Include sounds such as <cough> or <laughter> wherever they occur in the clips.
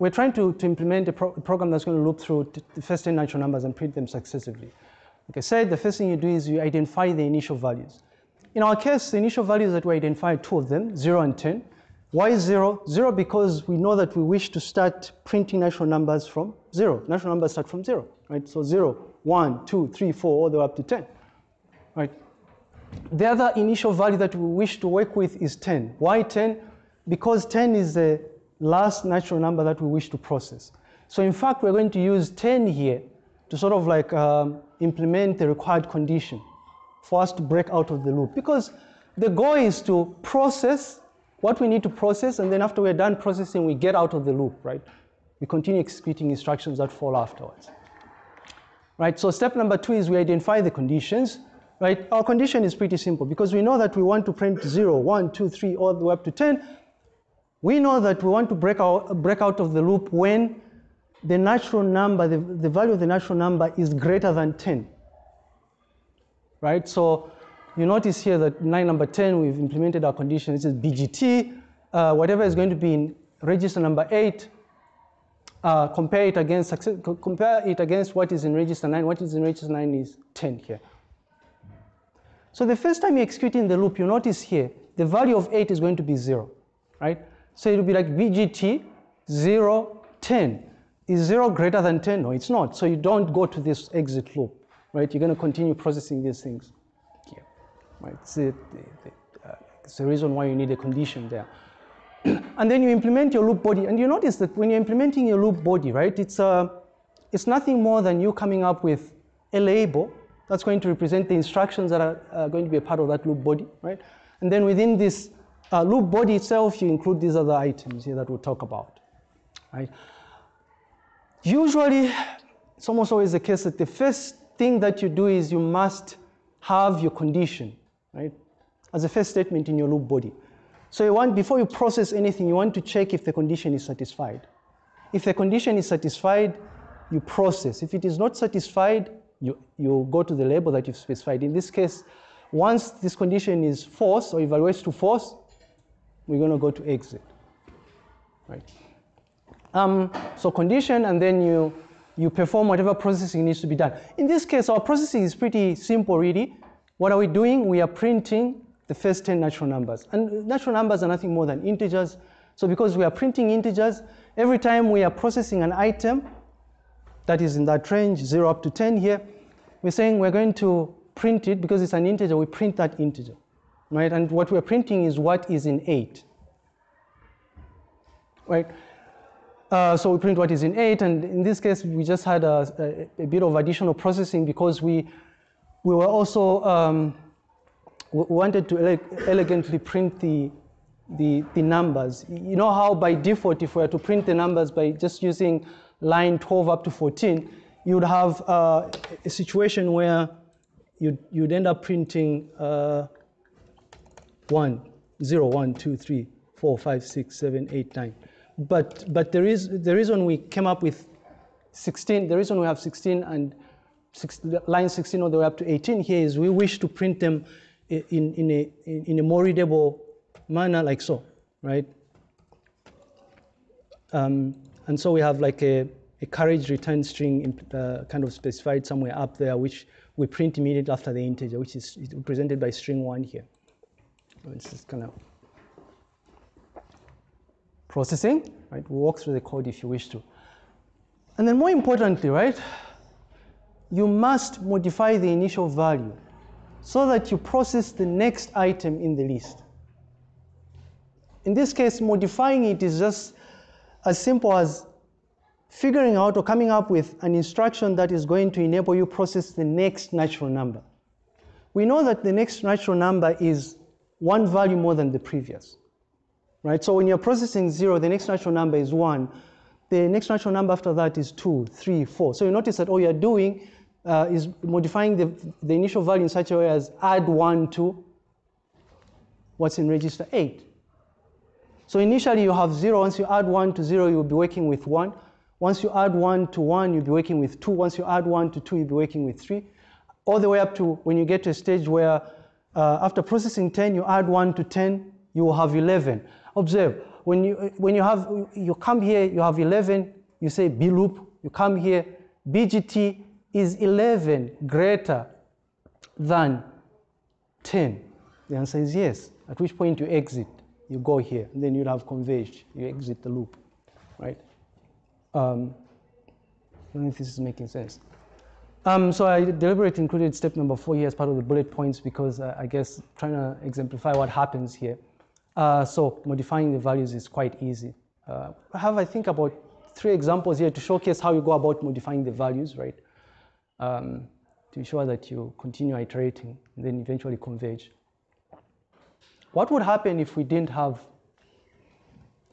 we're trying to, to implement a, pro program that's going to loop through the first 10 natural numbers and print them successively. Like I said, the first thing you do is you identify the initial values. In our case, the initial values that we identified, two of them, 0 and 10. Why 0? 0 because we know that we wish to start printing natural numbers from 0. Natural numbers start from 0, right? So 0, 1, 2, 3, 4, all the way up to 10, right? The other initial value that we wish to work with is 10. Why 10? Because 10 is the last natural number that we wish to process. So in fact, we're going to use 10 here to sort of like um, implement the required condition for us to break out of the loop. Because the goal is to process what we need to process, and then after we're done processing, we get out of the loop, right? We continue executing instructions that fall afterwards. Right, so step number two is we identify the conditions, right? Our condition is pretty simple because we know that we want to print 0, 1, 2, 3, all the way up to 10. We know that we want to break out, break out of the loop when the natural number, the, the value of the natural number is greater than 10 right? So you notice here that line number 10, we've implemented our condition. This is BGT. Uh, whatever is going to be in register number 8, uh, compare it against compare it against what is in register 9. What is in register 9 is 10 here. So the first time you execute in the loop, you notice here, the value of 8 is going to be 0, right? So it will be like BGT 0, 10. Is 0 greater than 10? No, it's not. So you don't go to this exit loop right? You're going to continue processing these things here, right? It's the, the, uh, it's the reason why you need a condition there. <clears throat> and then you implement your loop body, and you notice that when you're implementing your loop body, right, it's, uh, it's nothing more than you coming up with a label that's going to represent the instructions that are uh, going to be a part of that loop body, right? And then within this uh, loop body itself, you include these other items here that we'll talk about, right? Usually, it's almost always the case that the first thing that you do is you must have your condition, right? As a first statement in your loop body. So you want, before you process anything, you want to check if the condition is satisfied. If the condition is satisfied, you process. If it is not satisfied, you, you go to the label that you've specified. In this case, once this condition is false or evaluates to false, we're going to go to exit. Right? Um, so condition, and then you you perform whatever processing needs to be done. In this case, our processing is pretty simple, really. What are we doing? We are printing the first 10 natural numbers. And natural numbers are nothing more than integers. So because we are printing integers, every time we are processing an item that is in that range, 0 up to 10 here, we're saying we're going to print it because it's an integer, we print that integer, right? And what we're printing is what is in 8, right? Uh, so we print what is in 8, and in this case, we just had a, a, a bit of additional processing because we, we were also, um, wanted to ele elegantly print the, the, the numbers. You know how by default, if we were to print the numbers by just using line 12 up to 14, you would have uh, a situation where you'd, you'd end up printing uh, 1, 0, 1, 2, 3, 4, 5, 6, 7, 8, 9 but but there is the reason we came up with 16. The reason we have 16 and six, line 16 all the way up to 18 here is we wish to print them in in a in a more readable manner, like so, right? Um, and so we have like a, a carriage return string uh, kind of specified somewhere up there, which we print immediately after the integer, which is represented by string one here. It's just kind of processing, right? Walk through the code if you wish to. And then more importantly, right, you must modify the initial value so that you process the next item in the list. In this case, modifying it is just as simple as figuring out or coming up with an instruction that is going to enable you process the next natural number. We know that the next natural number is one value more than the previous right? So when you're processing zero, the next natural number is one. The next natural number after that is two, three, four. So you notice that all you're doing uh, is modifying the, the initial value in such a way as add one to what's in register eight. So initially you have zero. Once you add one to zero, you'll be working with one. Once you add one to one, you'll be working with two. Once you add one to two, you'll be working with three. All the way up to when you get to a stage where uh, after processing 10, you add one to 10, you will have 11. Observe, when you, when you have, you come here, you have 11, you say B loop, you come here, BGT is 11 greater than 10? The answer is yes, at which point you exit, you go here, and then you'll have converged, you exit the loop, right? Um, I don't know if this is making sense. Um, so I deliberately included step number four here as part of the bullet points because uh, I guess trying to exemplify what happens here. Uh, so modifying the values is quite easy. Uh, I have, I think, about three examples here to showcase how you go about modifying the values, right? Um, to ensure that you continue iterating and then eventually converge. What would happen if we didn't have,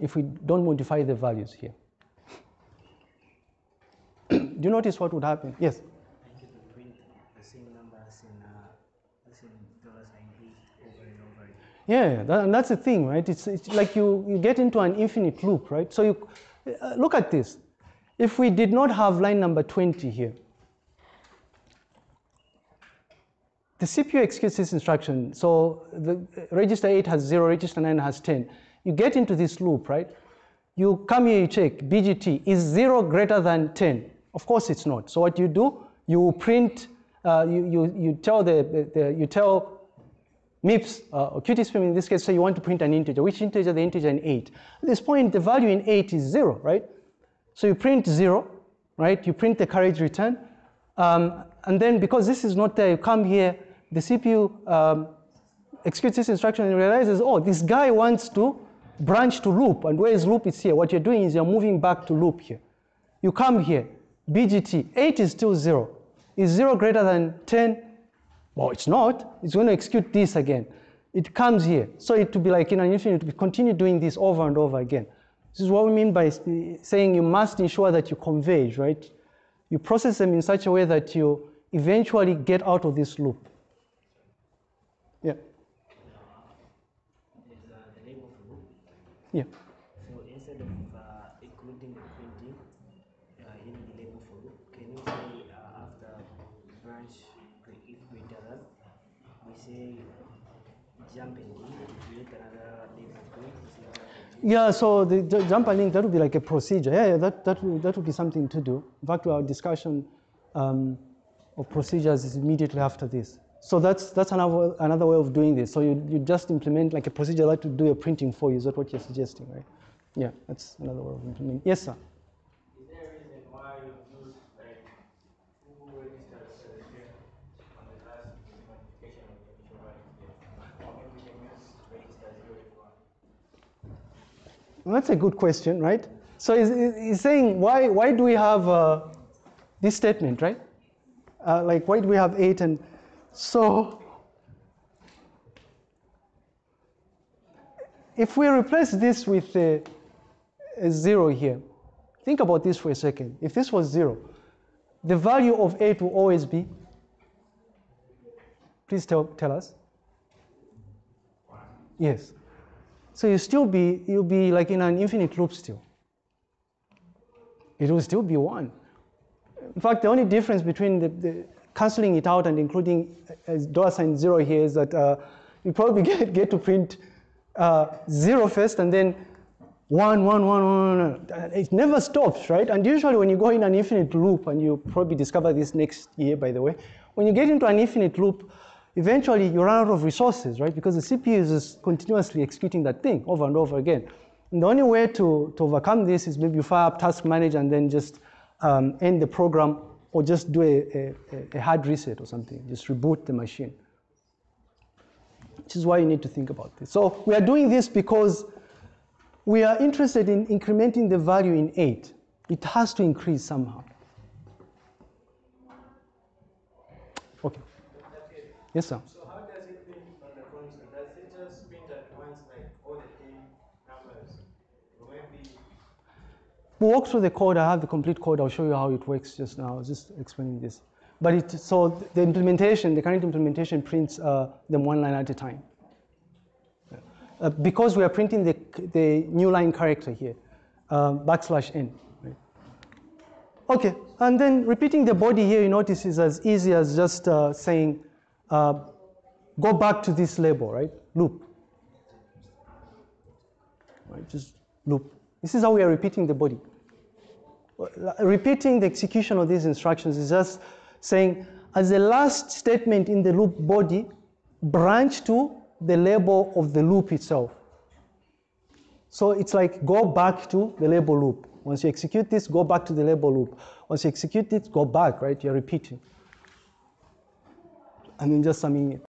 if we don't modify the values here? <coughs> Do you notice what would happen? Yes? Yeah, that, and that's the thing, right? It's, it's like you, you get into an infinite loop, right? So you uh, look at this. If we did not have line number 20 here, the CPU executes this instruction. So the register 8 has 0, register 9 has 10. You get into this loop, right? You come here, you check, BGT, is 0 greater than 10? Of course it's not. So what you do, you print, uh, you, you, you tell the, the, the you tell MIPS, uh, or QtSpim in this case, say you want to print an integer. Which integer? The integer in 8. At this point, the value in 8 is 0, right? So you print 0, right? You print the carriage return. Um, and then because this is not there, you come here, the CPU um, executes this instruction and realizes, oh, this guy wants to branch to loop. And where is loop? It's here. What you're doing is you're moving back to loop here. You come here, BGT, 8 is still 0. Is 0 greater than 10? Well, it's not. It's going to execute this again. It comes here. So it to be like in an infinite, we continue doing this over and over again. This is what we mean by saying you must ensure that you converge, right? You process them in such a way that you eventually get out of this loop. Yeah. Yeah. Yeah, so the jump and link, that would be like a procedure. Yeah, yeah that, that, would, that would be something to do. back to our discussion um, of procedures is immediately after this. So that's, that's another, another way of doing this. So you, you just implement like a procedure that would do your printing for you. Is that what you're suggesting, right? Yeah, that's another way of implementing. Yes, sir. Well, that's a good question, right? So he's, he's saying, why, why do we have uh, this statement, right? Uh, like, why do we have eight? And so, if we replace this with a, a zero here, think about this for a second. If this was zero, the value of eight will always be, please tell, tell us. Yes. So you still be, you'll be like in an infinite loop still. It will still be one. In fact, the only difference between the, the canceling it out and including a dollar sign zero here is that uh, you probably <laughs> get, get to print uh, zero first and then one, one, one, one, one. It never stops, right? And usually when you go in an infinite loop, and you probably discover this next year, by the way, when you get into an infinite loop, eventually you run out of resources, right? Because the CPU is just continuously executing that thing over and over again. And the only way to, to overcome this is maybe you fire up task manager and then just um, end the program or just do a, a, a hard reset or something, just reboot the machine. Which is why you need to think about this. So we are doing this because we are interested in incrementing the value in 8. It has to increase somehow. Okay. Yes, sir. So how does it print on the console? Does it just print at once, like all the three numbers? Maybe We'll walk through the code. I have the complete code. I'll show you how it works just now. I was just explaining this. But it, so the implementation, the current implementation prints uh, them one line at a time. Uh, because we are printing the, the new line character here, uh, backslash n. Right? Okay, and then repeating the body here, you notice is as easy as just uh, saying uh, go back to this label, right? Loop. right? Just loop. This is how we are repeating the body. Repeating the execution of these instructions is just saying, as the last statement in the loop body, branch to the label of the loop itself. So it's like go back to the label loop. Once you execute this, go back to the label loop. Once you execute it, go back, right? You're repeating. And then just summing it.